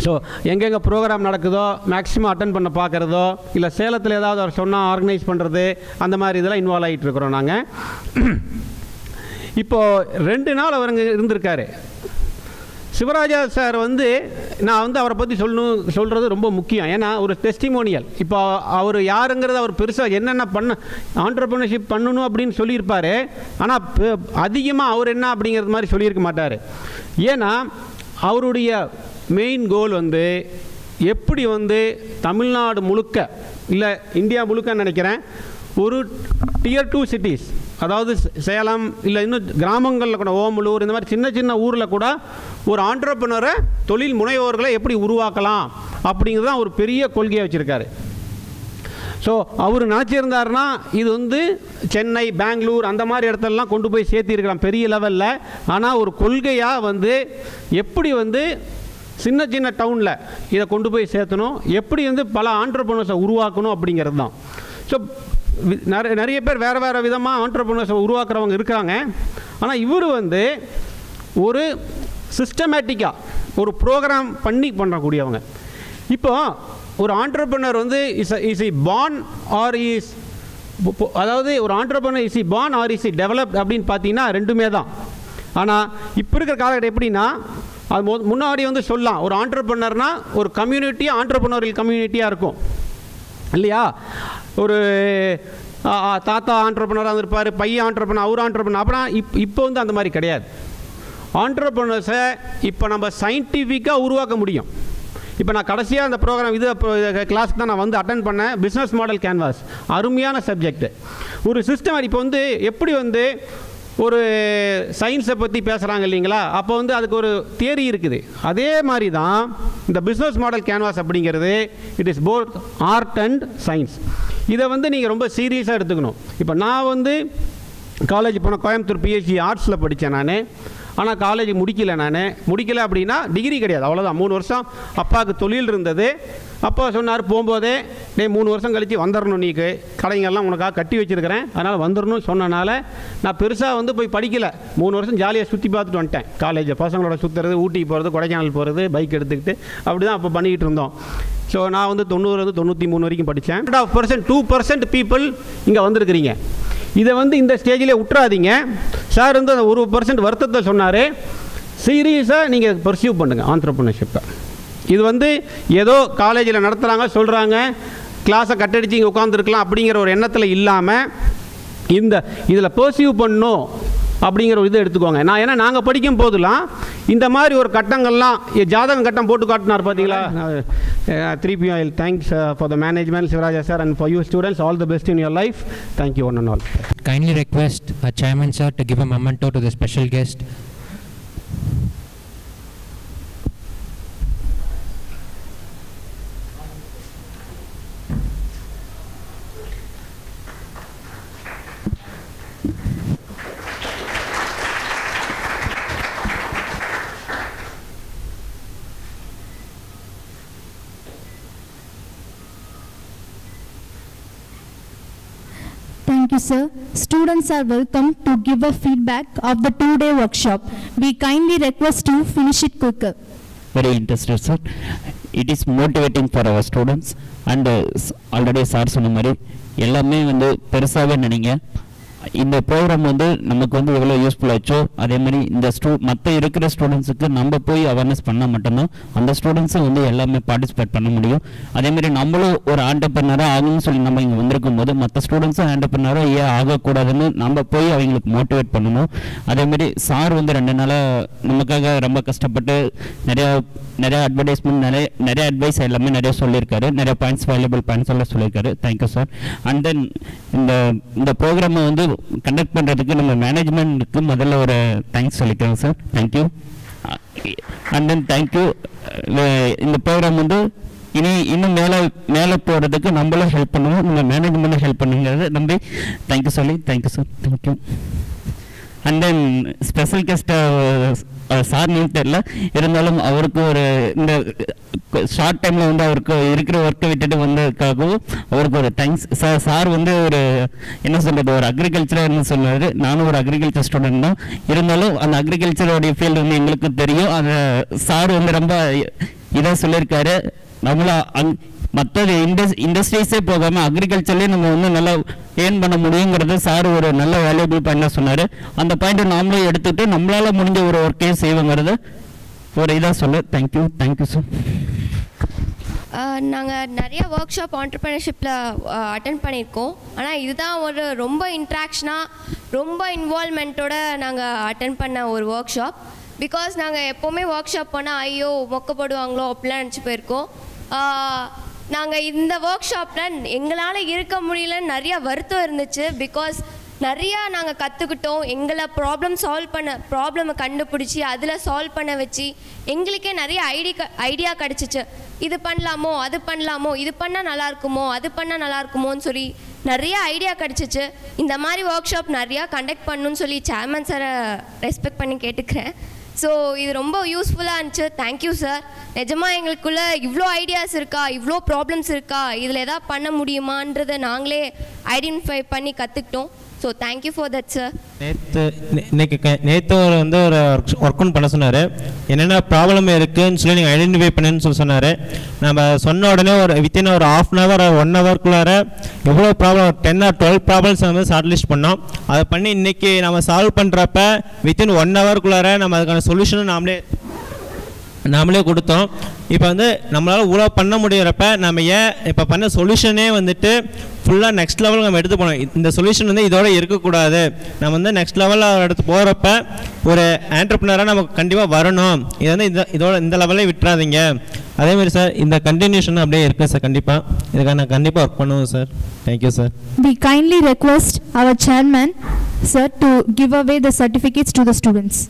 ஸோ எங்கெங்கே ப்ரோக்ராம் நடக்குதோ மேக்ஸிமம் அட்டன் பண்ண பார்க்குறதோ இல்லை சேலத்தில் ஏதாவது அவர் சொன்னால் ஆர்கனைஸ் பண்ணுறது அந்த மாதிரி இதெல்லாம் இன்வால்வ் ஆகிட்டு இருக்கிறோம் நாங்கள் இப்போது ரெண்டு நாள் அவர் இங்கே இருந்திருக்காரு. சிவராஜா சார் வந்து நான் வந்து அவரை பற்றி சொல்லணும் சொல்கிறது ரொம்ப முக்கியம். ஏன்னா ஒரு டெஸ்டிமோனியல் இப்போ அவர் யாருங்கிறது அவர் பெருசாக என்னென்ன பண்ண ஆண்டர்பிரினர்ஷிப் பண்ணணும் அப்படின்னு சொல்லியிருப்பார். ஆனால் அதிகமாக அவர் என்ன அப்படிங்கிறது மாதிரி சொல்லியிருக்க மாட்டார். ஏன்னா அவருடைய மெயின் கோல் வந்து எப்படி வந்து தமிழ்நாடு முழுக்க இல்லை இந்தியா முழுக்க நினைக்கிறேன் ஒரு டியர் டூ சிட்டிஸ் அதாவது சேலம் இல்லை இன்னும் கிராமங்களில் கூட ஓமலூர் இந்த மாதிரி சின்ன சின்ன ஊரில் கூட ஒரு ஆண்டர்பனரை தொழில் முனைவோர்களை எப்படி உருவாக்கலாம் அப்படிங்கிறது தான் ஒரு பெரிய கொள்கையை வச்சுருக்காரு. ஸோ அவர் நினச்சிருந்தாருன்னா இது வந்து சென்னை பெங்களூர் அந்த மாதிரி இடத்துலலாம் கொண்டு போய் சேர்த்திருக்கலாம் பெரிய லெவலில் ஆனால் ஒரு கொள்கையாக வந்து எப்படி வந்து சின்ன சின்ன டவுனில் இதை கொண்டு போய் சேர்த்தணும். எப்படி வந்து பல ஆண்டர்பனர்ஸை உருவாக்கணும் அப்படிங்கிறது தான் ஸோ நிறைய நிறைய பேர் வேறு வேறு விதமாக ஆண்டர்பனர்ஸை உருவாக்குறவங்க இருக்காங்க. ஆனால் இவர் வந்து ஒரு சிஸ்டமேட்டிக்காக ஒரு ப்ரோக்ராம் பண்ணி பண்ணக்கூடியவங்க இப்போ ஒரு ஆண்டர்பனர் வந்து is is a born or is அதாவது ஒரு entrepreneur is a born or is a developed அப்படின்னு பார்த்தீங்கன்னா ரெண்டுமே தான். ஆனால் இப்போ இருக்கிற காலகட்டம் எப்படின்னா அது மு- முன்னாடி வந்து சொல்லலாம். ஒரு ஆண்டர்பனர்னா ஒரு கம்யூனிட்டி ஆண்டர்பனரியல் கம்யூனிட்டியாக இருக்கும். இல்லையா? ஒரு தாத்தா ஆண்டர்பனராக இருப்பார் பையன் ஆண்டர்பனர் அவர் ஆண்டர்பனர் அப்புறம் இப் இப்போ வந்து அந்த மாதிரி கிடையாது. ஆண்டர்பனர்ஸை இப்போ நம்ம சயின்டிஃபிக்காக உருவாக்க முடியும். இப்போ நான் கடைசியாக அந்த ப்ரோக்ராம் இது கிளாஸ்க்கு தான் நான் வந்து அட்டன் பண்ணேன். பிஸ்னஸ் மாடல் கேன்வாஸ் அருமையான சப்ஜெக்ட் ஒரு சிஸ்டம் இப்போ வந்து எப்படி வந்து ஒரு சயின்ஸை பற்றி பேசுகிறாங்க இல்லைங்களா? அப்போ வந்து அதுக்கு ஒரு தியரி இருக்குது. அதே மாதிரி தான் இந்த பிஸ்னஸ் மாடல் கேன்வாஸ் அப்படிங்கிறது it is both art and science இதை வந்து நீங்கள் ரொம்ப சீரியஸாக எடுத்துக்கணும். இப்போ நான் வந்து காலேஜ் போன கோயம்புத்தூர் பிஹெச்டி ஆர்ட்ஸில் படித்தேன் நான். ஆனால் காலேஜ் முடிக்கல நான். முடிக்கல அப்படின்னா டிகிரி கிடையாது. அவ்வளோதான் மூணு வருஷம் அப்பாவுக்கு தொழில் இருந்தது. அப்பா சொன்னார் போகும்போதே டேய் மூணு வருஷம் கழித்து வந்துடணும் நீக்கு. கடைங்கெல்லாம் உனக்காக கட்டி வச்சுருக்கிறேன். அதனால் வந்துடணும் சொன்னனால நான் பெருசாக வந்து போய் படிக்கல. மூணு வருஷம் ஜாலியாக சுற்றி பார்த்துட்டு வந்துட்டேன். காலேஜ் பசங்களோட சுற்றுறது ஊட்டிக்கு போகிறது கொடைக்கானல் போகிறது பைக் எடுத்துக்கிட்டு அப்படி தான் அப்போ பண்ணிக்கிட்டு இருந்தோம். ஸோ நான் வந்து தொண்ணூறு வந்து தொண்ணூற்றி மூணு வரைக்கும் படித்தேன் hundred of percent two percent people இங்கே வந்திருக்கிறீங்க. இதை வந்து இந்த ஸ்டேஜிலே விட்டுறாதீங்க சார் வந்து அந்த ஒரு பர்சன்ட் வருத்தத்தை சொன்னார். சீரியஸாக நீங்கள் பர்சியூ பண்ணுங்கள் ஆண்டர்பிரினர்ஷிப்பை இது வந்து ஏதோ காலேஜில் நடத்துகிறாங்க சொல்கிறாங்க கிளாஸை கட்டடிச்சு இங்கே உட்காந்துருக்கலாம் அப்படிங்கிற ஒரு எண்ணத்தில் இல்லாமல் இந்த இதில் பர்சியூ பண்ணணும். அப்படிங்கிற ஒரு இதை எடுத்துக்கோங்க. நான் ஏன்னா நாங்கள் படிக்கும் போதெல்லாம் இந்த மாதிரி ஒரு கட்டங்கள்லாம் எ, ஜாதகம் கட்டம் போட்டு காட்டினார் பார்த்தீங்களா திருப்பி I thanks for the management Sivaraja sir and for you students all the best in your life thank you one and all
Kindly request our chairman sir to give a memento to the special guest.
Thank you, sir. Students are welcome to give a feedback of the two-day workshop. We kindly request to finish it quicker.
very interested sir it is motivating for our students and uh, s- already sir சொன்ன மாதிரி எல்லாமே வந்து பெருசாகவே நினைங்க இந்த program வந்து நமக்கு வந்து எவ்வளோ யூஸ்ஃபுல் ஆச்சோ அதே மாதிரி இந்த ஸ்டூ மற்ற இருக்கிற ஸ்டூடெண்ட்ஸுக்கு நம்ம போய் அவேர்னஸ் பண்ணால் மட்டும்தான் அந்த ஸ்டூடெண்ட்ஸும் வந்து எல்லாமே பார்ட்டிசிபேட் பண்ண முடியும். அதே மாதிரி நம்மளும் ஒரு ஆண்டர்பனராக ஆகணும்னு சொல்லி நம்ம இங்கே வந்திருக்கும் போது மற்ற ஸ்டூடெண்ட்ஸும் ஆண்டர்பனராக ஏன் ஆகக்கூடாதுன்னு நம்ம போய் அவங்களுக்கு மோட்டிவேட் பண்ணணும். அதே மாதிரி சார் வந்து ரெண்டு நாளாக நமக்காக ரொம்ப கஷ்டப்பட்டு நிறையா நிறைய அட்வர்டைஸ்மெண்ட் நிறைய நிறைய அட்வைஸ் எல்லாமே நிறைய சொல்லியிருக்காரு. நிறைய பாயிண்ட்ஸ் வேல்யூபிள் பாயிண்ட்ஸ் எல்லாம் சொல்லியிருக்காரு. தேங்க்யூ சார் அண்ட் தென் இந்த இந்த ப்ரோக்ராமை வந்து கண்டக்ட் பண்ணுறதுக்கு நம்ம மேனேஜ்மெண்ட்டுக்கு முதல்ல ஒரு தேங்க்ஸ் சொல்லிக்கிறோம் sir thank you and then thank you இந்த ப்ரோக்ராம் வந்து இனி இன்னும் மேலே மேலே போகிறதுக்கு நம்மளும் ஹெல்ப் பண்ணுவோம். நம்ம மேனேஜ்மெண்ட்டும் ஹெல்ப் பண்ணுங்கிறத நம்பி தேங்க்யூ சொல்லி thank you sir thank you and then special guest sir name தெரியல. இருந்தாலும் அவருக்கு ஒரு இந்த ஷார்ட் டைமில் வந்து அவருக்கு இருக்கிற ஒர்க்கை விட்டுட்டு வந்ததுக்காகவும் அவருக்கு ஒரு தேங்க்ஸ் சார் சார் வந்து ஒரு என்ன சொல்கிறது ஒரு அக்ரிகல்ச்சர்னு சொன்னார். நானும் ஒரு அக்ரிகல்ச்சர் ஸ்டூடெண்ட் தான். இருந்தாலும் அந்த அக்ரிகல்ச்சரோடைய ஃபீல்டு வந்து எங்களுக்கு தெரியும். அந்த சார் வந்து ரொம்ப இதாக சொல்லியிருக்காரு. நம்மள அங் மற்ற இண்டஸ் இண்டஸ்ட்ரீஸே போகாமல் அக்ரிகல்ச்சர்லேயே நம்ம வந்து நல்லா ஏர்ன் பண்ண முடியுங்கிறது சார் ஒரு நல்ல வேல்யூபிள் பாயிண்டாக சொன்னார். அந்த பாயிண்ட்டை நாமளும் எடுத்துகிட்டு நம்மளால் முடிஞ்ச ஒரு ஒர்க்கையும் செய்வோங்கிறது ஒரு இதாக சொல்ல. தேங்க்யூ தேங்க்யூ சார்
நாங்கள் நிறைய ஒர்க் ஷாப் ஆண்டர்பிரினர்ஷிப்பில் அட்டன் பண்ணியிருக்கோம். ஆனால் இதுதான் ஒரு ரொம்ப இன்ட்ராக்ஷனாக ரொம்ப இன்வால்மெண்ட்டோட நாங்கள் அட்டன் பண்ண ஒரு ஒர்க் ஷாப் பிகாஸ் நாங்கள் எப்போவுமே ஒர்க் ஷாப் போனால் ஐயோ மொக்க போடுவாங்களோ? அப்படிலாம் நினச்சி போயிருக்கோம். நாங்கள் இந்த ஒர்க் ஷாப்பில் எங்களால் இருக்க முடியலன்னு நிறையா வருத்தம் இருந்துச்சு. பிகாஸ் நிறையா நாங்கள் கற்றுக்கிட்டோம் எங்களை ப்ராப்ளம் சால்வ் பண்ண ப்ராப்ளமை கண்டுபிடிச்சி அதில் சால்வ் பண்ண வச்சு எங்களுக்கே நிறைய ஐடி ஐடியா கிடச்சிச்சு. இது பண்ணலாமோ அது பண்ணலாமோ இது பண்ணால் நல்லா இருக்குமோ அது பண்ணால் நல்லா இருக்குமோன்னு சொல்லி நிறைய ஐடியா கிடச்சிச்சு. இந்த மாதிரி ஒர்க் ஷாப் நிறையா கண்டக்ட் பண்ணணும்னு சொல்லி சேர்மன் சாரை ரெஸ்பெக்ட் பண்ணி கேட்டுக்கிறேன். ஸோ இது ரொம்ப யூஸ்ஃபுல்லாக இருந்துச்சு. தேங்க்யூ சார் நிஜமாக எங்களுக்குள்ளே இவ்வளோ ஐடியாஸ் இருக்கா? இவ்வளோ ப்ராப்ளம்ஸ் இருக்கா? இதில் எதாவது பண்ண முடியுமான்றதை நாங்களே ஐடென்டிஃபை பண்ணி கற்றுக்கிட்டோம் so thank you for that sir
நேற்று இன்னைக்கு க- நேற்று ஒரு வந்து ஒரு ஒர்க் ஒன் பண்ண சொன்னார். என்னென்ன ப்ராப்ளம் இருக்குன்னு சொல்லி நீங்கள் ஐடென்டிஃபை பண்ணுன்னு சொல்லி சொன்னார். நம்ம சொன்ன உடனே ஒரு வித்தின் ஒரு ஆஃப் அன் ஹவர் ஒன் ஹவர்க்குள்ளார எவ்வளோ problem ten or twelve problems வந்து ஷார்ட் லிஸ்ட் பண்ணோம். அதை பண்ணி இன்னைக்கு நம்ம சால்வ் பண்ணுறப்ப வித்தின் ஒன் ஹவர்க்குள்ளார நம்ம அதுக்கான சொல்யூஷனும் நாமளே நாமளே கொடுத்தோம். இப்போ வந்து நம்மளால் இவ்வளோ பண்ண முடியிறப்ப நம்ம ஏன் இப்போ பண்ண சொல்யூஷனே வந்துட்டு ஃபுல்லாக நெக்ஸ்ட் லெவல் நம்ம எடுத்து போனோம். இந்த சொல்யூஷன் வந்து இதோட இருக்கக்கூடாது. நம்ம வந்து நெக்ஸ்ட் லெவலில் எடுத்து போகிறப்ப ஒரு ஆண்டர்பிரினராக நமக்கு கண்டிப்பாக வரணும். இது வந்து இந்த இதோட இந்த லெவலே விட்டுறாதீங்க. அதேமாதிரி சார் இந்த கண்டினியூஷன் அப்படியே இருக்குது சார் கண்டிப்பாக இதுக்காக நான் கண்டிப்பாக ஒர்க் பண்ணுவோம் sir thank you sir
We kindly request our chairman, sir, to give away the certificates to the students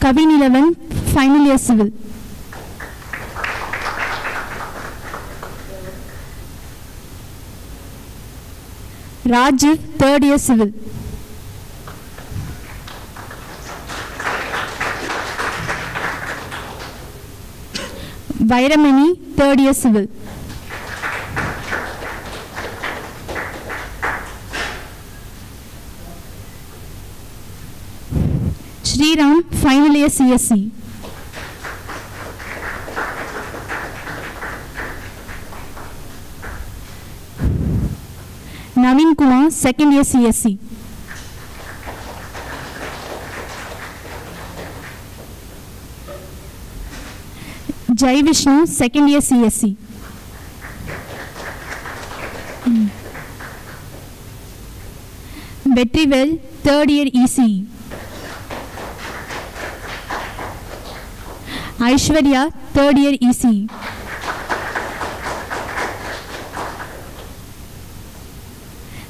Kavin Ilavan final year civil Rajiv third year civil Vairamani third year civil Sriram final year CSC Naveen Kumar second year CSC Jai Vishnu second year CSC Vetrivel third year ECE Aishwarya third year EC.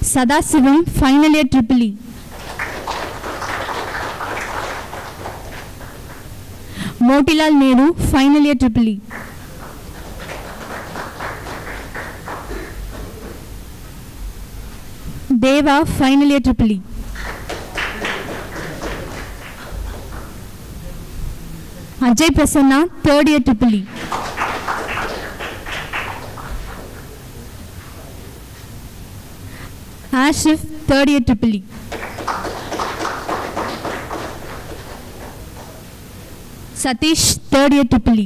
Sadasivam final year triple E. Motilal Nehru final year triple E. Deva final year triple E. Ajay Prasanna third year triple E Ashif third year triple Sathish third year triple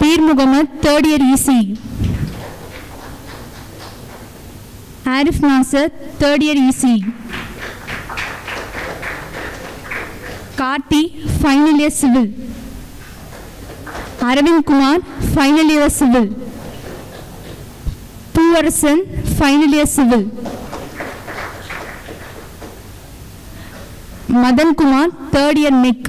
Peer Mohammed third year EC Arif Nasar third year EC Karthi final year civil Aravindkumar final year civil Poovarasan final year civil Madankumar third year neck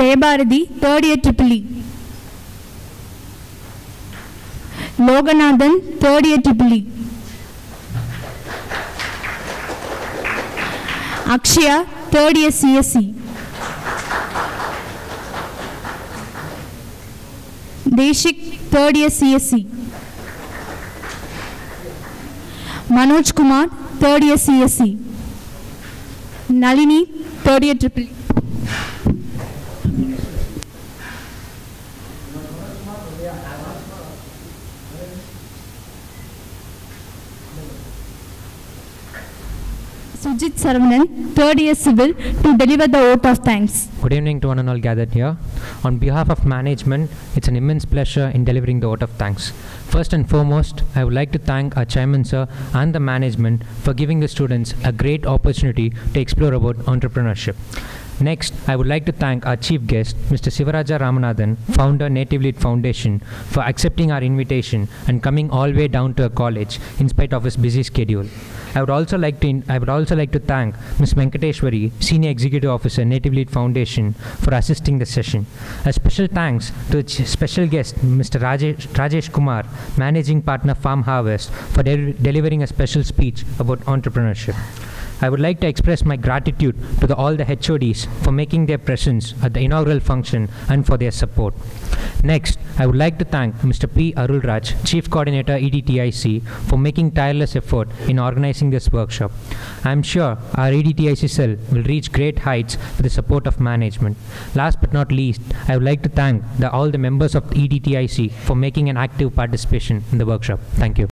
Jayabharathi third year triple E Loganathan third year triple E Akshaya third year CSC Desik third year CSC Manoj Kumar third year CSC Nalini third year triple E Sujit Saravanan, third year civil, to deliver the vote of thanks.
Good evening to one and all gathered here. On behalf of management, it's an immense pleasure in delivering the vote of thanks. First and foremost, I would like to thank our chairman sir and the management for giving the students a great opportunity to explore about entrepreneurship. Next, I would like to thank our chief guest, Mr. Sivaraja Ramanathan, founder Native Lead Foundation, for accepting our invitation and coming all the way down to a college in spite of his busy schedule. I would also like to in- I would also like to thank Ms. Venkateshwari, Senior Executive Officer, Native Lead Foundation, for assisting the session. A special thanks to ch- special guest, Mr. Rajesh, Rajesh Kumar, Managing Partner Farm Harvest, for de- delivering a special speech about entrepreneurship. I would like to express my gratitude to the, all the HODs for making their presence at the inaugural function and for their support. Next, I would like to thank Mr. P. Arulraj, Chief Coordinator EDTIC, for making tireless effort in organizing this workshop. I am sure our EDTIC cell will reach great heights with the support of management. Last but not least, I would like to thank the, all the members of EDTIC for making an active participation in the workshop. Thank you.